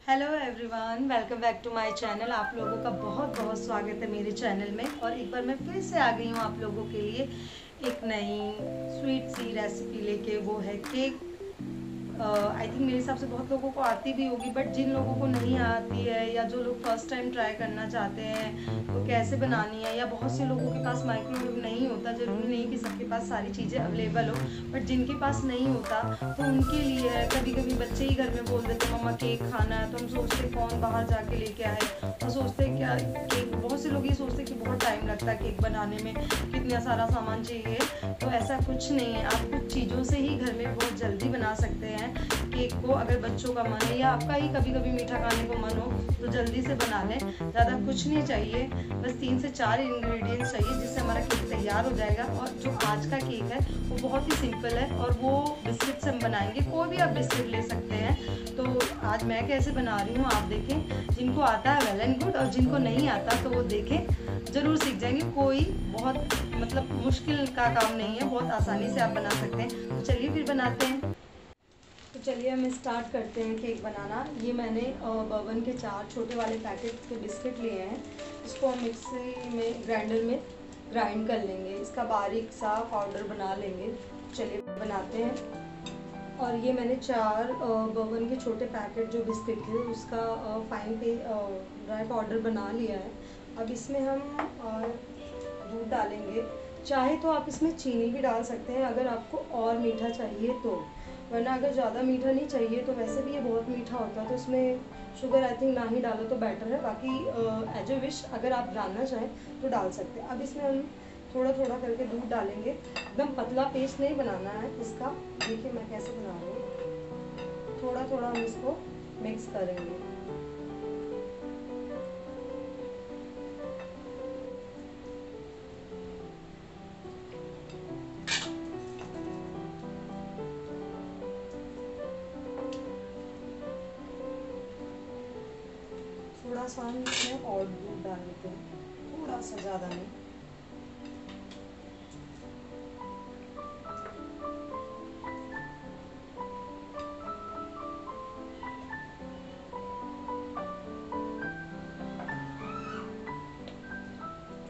Hello everyone welcome back to my channel आप लोगों का बहुत बहुत स्वागत है मेरे चैनल में। और एक बार मैं फिर से आ गई हूँ आप लोगों के लिए एक नई स्वीट सी रेसिपी लेके। वो है केक आई थिंक मेरे हिसाब से बहुत लोगों को आती भी होगी बट जिन लोगों को नहीं आती है या जो लोग फ़र्स्ट टाइम ट्राई करना चाहते हैं तो कैसे बनानी है? या बहुत से लोगों के पास माइक्रोवेव नहीं होता, ज़रूरी नहीं कि सबके पास सारी चीज़ें अवेलेबल हो बट जिनके पास नहीं होता तो उनके लिए कभी कभी बच्चे ही घर में बोल देते मम्मा, केक खाना है। तो हम सोचते कौन बाहर जाके लेके आए? और सोचते क्या केक बहुत से लोग ये सोचते कि बहुत टाइम लगता है केक बनाने में कितना सारा सामान चाहिए। तो ऐसा कुछ नहीं है। आप कुछ चीज़ों से ही घर में बहुत जल्दी बना सकते हैं। केक को अगर बच्चों का मन है या आपका ही कभी कभी मीठा खाने को मन हो तो जल्दी से बना लें। ज़्यादा कुछ नहीं चाहिए। बस तीन से चार इंग्रेडिएंट्स चाहिए, जिससे हमारा केक तैयार हो जाएगा। और जो आज का केक है, वो बहुत ही सिंपल है और वो बिस्किट से हम बनाएँगे। कोई भी आप बिस्किट ले सकते हैं। तो आज मैं कैसे बना रही हूँ, आप देखें। जिनको आता है वेल एंड गुड और जिनको नहीं आता तो वो देखें। ज़रूर सीख जाएँगे। कोई बहुत मतलब मुश्किल का काम नहीं है। बहुत आसानी से आप बना सकते हैं। तो चलिए फिर बनाते हैं। चलिए हम स्टार्ट करते हैं केक बनाना। ये मैंने बर्बन के चार छोटे वाले पैकेट के बिस्किट लिए हैं। इसको हम मिक्सी में ग्राइंडर में ग्राइंड कर लेंगे। इसका बारीक सा पाउडर बना लेंगे। चलिए बनाते हैं। और ये मैंने चार बर्बन के छोटे पैकेट जो बिस्किट थे, उसका फाइन पे ड्राई पाउडर बना लिया है। अब इसमें हम दूध डालेंगे। चाहे तो आप इसमें चीनी भी डाल सकते हैं, अगर आपको और मीठा चाहिए तो। वरना अगर ज़्यादा मीठा नहीं चाहिए तो वैसे भी ये बहुत मीठा होता है तो इसमें शुगर आई थिंक ना ही डालो तो बेटर है। बाकी एज ए विश अगर आप डालना चाहें तो डाल सकते हैं। अब इसमें हम थोड़ा थोड़ा करके दूध डालेंगे। एकदम पतला पेस्ट नहीं बनाना है इसका। देखिए मैं कैसे बना रही हूँ। थोड़ा थोड़ा हम इसको मिक्स करेंगे। थोड़ा सा हम इसमें और दूध डाल देते हैं थोड़ा सा ज़्यादा नहीं।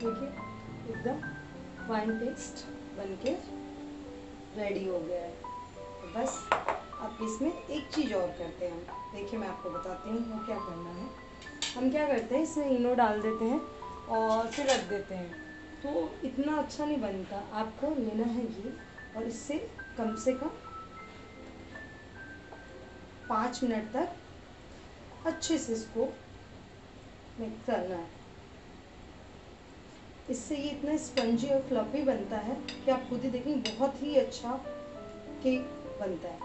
देखिए, एकदम पेस्ट बनके रेडी हो गया है। तो बस, अब इसमें एक चीज़ और करते हैं। देखिए, मैं आपको बताती हूँ क्या करना है। हम क्या करते हैं, इसमें इनो डाल देते हैं और फिर रख देते हैं। तो इतना अच्छा नहीं बनता, आपको लेना है ये, और इससे कम से कम पाँच मिनट तक अच्छे से इसको मिक्स करना है। इससे ये इतना स्पंजी और फ्लफी बनता है कि आप खुद ही देखें, बहुत ही अच्छा केक बनता है।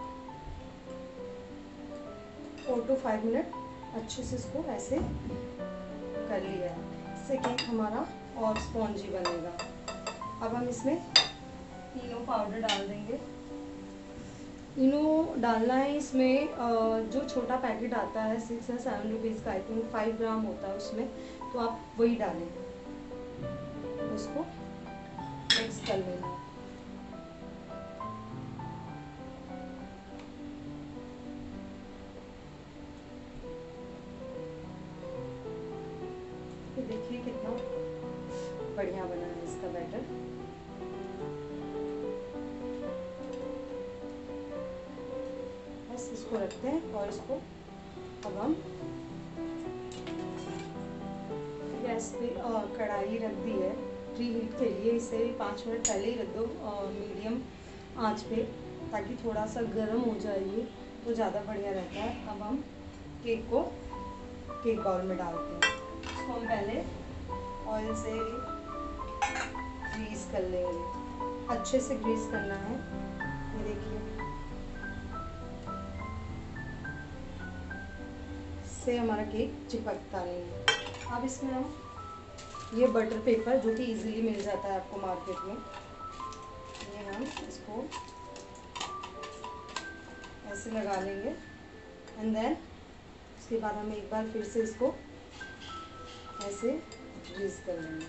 फोर टू फाइव मिनट अच्छे से इसको ऐसे कर लिया है। इससे केक हमारा और स्पॉन्जी बनेगा। अब हम इसमें इनो पाउडर डाल देंगे। इनो डालना है इसमें जो छोटा पैकेट आता है सिक्स या सेवन रुपीज़ का आई थिंक फाइव ग्राम होता है उसमें तो आप वही डालें। उसको मिक्स कर लेना देखिए कितना बढ़िया बना है इसका बैटर। बस इसको रखते हैं और इसको अब हम गैस पे कढ़ाई रख दी है। प्री हीट के लिए इसे पाँच मिनट पहले ही रख दो मीडियम आँच पे, ताकि थोड़ा सा गर्म हो जाए तो ज़्यादा बढ़िया रहता है। अब हम केक को केक बाउल में डालते हैं। इसको हम पहले। ऑयल से ग्रीस कर लेंगे। अच्छे से ग्रीस करना है। ये देखिए। इससे हमारा केक चिपकता नहीं है। अब इसमें हम ये बटर पेपर जो कि इजीली मिल जाता है आपको मार्केट में, ये हम इसको ऐसे लगा लेंगे। एंड देन उसके बाद हम एक बार फिर से इसको ऐसे ग्रीस कर लेंगे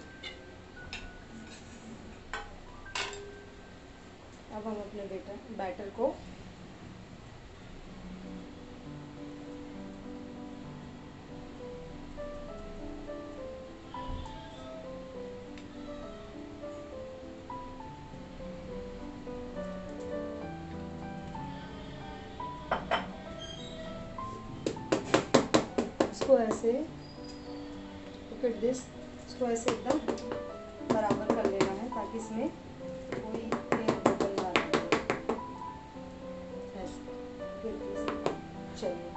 अब हम अपने बेटर बैटर को ऐसे फिट दिस इसको ऐसे एकदम बराबर कर लेना है ताकि इसमें कोई एयर बबल ना रहे। चलिए।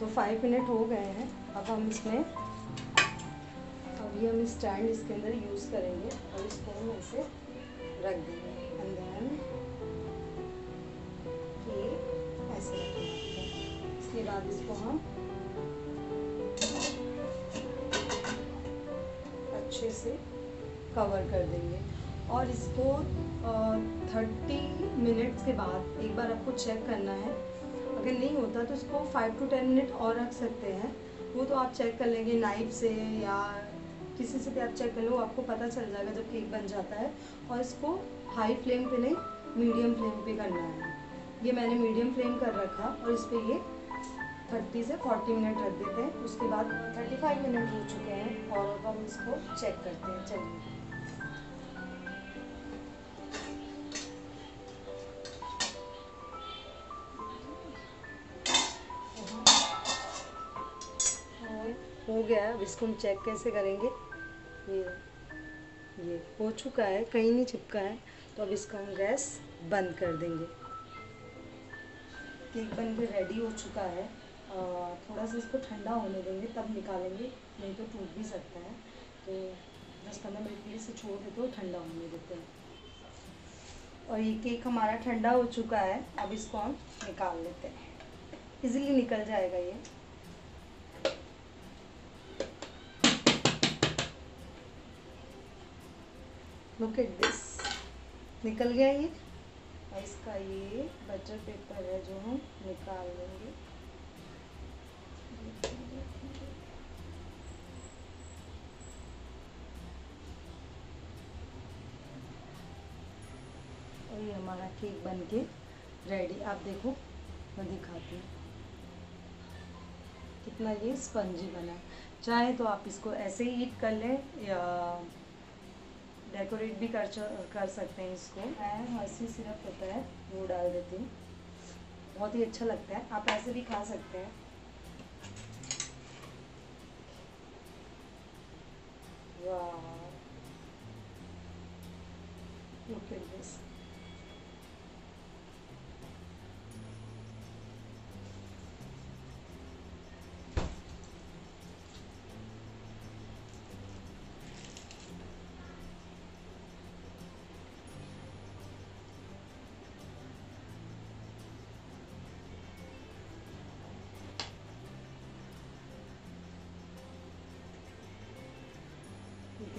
तो फाइव मिनट हो गए हैं। अब हम इसमें, अभी हम स्टैंड इसके अंदर यूज़ करेंगे और इसको हम ऐसे रख देंगे। देन ये ऐसे इसके बाद इसको हम अच्छे से कवर कर देंगे। और इसको थर्टी मिनट्स के बाद एक बार आपको चेक करना है। अगर नहीं होता तो इसको फाइव टू टेन मिनट और रख सकते हैं। वो तो आप चेक कर लेंगे नाइफ से या किसी से भी आप चेक कर लो, आपको पता चल जाएगा जब केक बन जाता है। और इसको हाई फ्लेम पे नहीं मीडियम फ्लेम पे करना है। ये मैंने मीडियम फ्लेम कर रखा और इस पर ये थर्टी से फोर्टी मिनट रख देते हैं। उसके बाद थर्टी फाइव मिनट हो चुके हैं। और अब हम इसको चेक करते हैं, चलिए। हो गया, अब इसको हम चेक कैसे करेंगे? ये ये हो चुका है, कहीं नहीं चिपका है। तो अब इसका हम गैस बंद कर देंगे। केक बन के रेडी हो चुका है। थोड़ा सा इसको ठंडा होने देंगे, तब निकालेंगे। नहीं तो टूट भी सकता है। तो दस पंद्रह मिनट के लिए इसे छोड़ देते हो ठंडा होने देते हैं। और ये केक हमारा ठंडा हो चुका है, अब इसको हम निकाल लेते हैं। इजीली निकल जाएगा ये। लुक एट दिस निकल गया ये। और इसका ये बटर पेपर है जो हम निकाल लेंगे और ये हमारा केक बन के रेडी आप देखो मैं दिखाती हूँ। कितना ये स्पंजी बना चाहे तो आप इसको ऐसे ही ईट कर लें या डेकोरेट भी कर कर सकते हैं इसको। मैं हर्सी सिरप होता है वो डाल देती हूँ। बहुत ही अच्छा लगता है। आप ऐसे भी खा सकते हैं। वाह। Look at this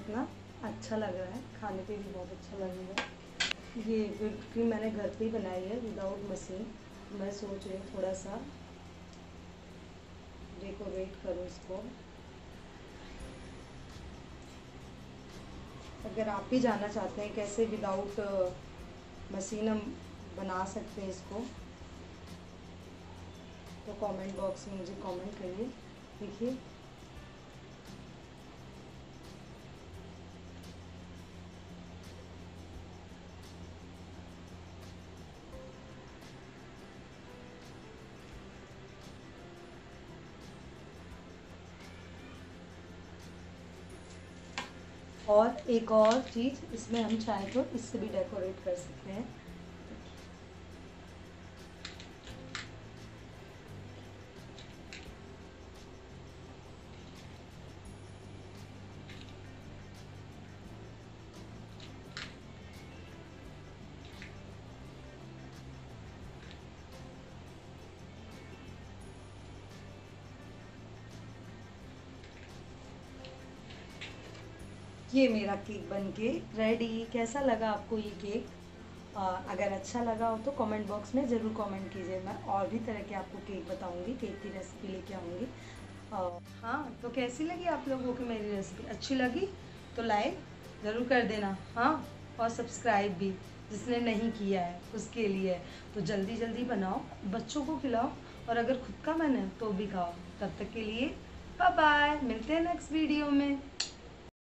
कितना अच्छा लग रहा है। खाने पे भी बहुत अच्छा लगेगा ये विप क्रीम मैंने घर पे ही बनाई है विदाउट मशीन मैं सोच रही हूँ थोड़ा सा डेकोरेट करूँ इसको। अगर आप भी जानना चाहते हैं कैसे विदाउट मशीन हम बना सकते हैं इसको तो कमेंट बॉक्स में मुझे कमेंट करिए। देखिए। और एक और चीज़ इसमें हम चाहें तो इससे भी डेकोरेट कर सकते हैं। ये मेरा केक बन के रेडी कैसा लगा आपको ये केक? आ, अगर अच्छा लगा हो तो कमेंट बॉक्स में ज़रूर कमेंट कीजिए। मैं और भी तरह के आपको केक बताऊँगी केक की रेसिपी लेके आऊँगी। हाँ तो कैसी लगी आप लोगों की मेरी रेसिपी अच्छी लगी तो लाइक ज़रूर कर देना। हाँ और सब्सक्राइब भी जिसने नहीं किया है उसके लिए। तो जल्दी जल्दी बनाओ बच्चों को खिलाओ और अगर खुद का मन है तो भी खाओ। तब तक के लिए बाय बाय मिलते हैं नेक्स्ट वीडियो में।